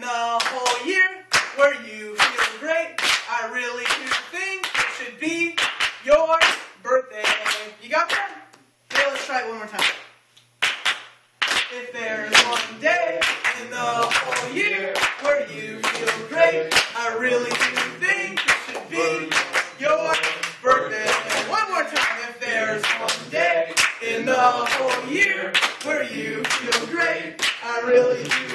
there's one day in the whole year where you feel great, I really do think it should be your birthday. You got that? Yeah, let's try it one more time. If there's one day in the whole year where you feel great, I really do think it should be your birthday. And one more time. If there's one day in the whole year where you feel great, I really do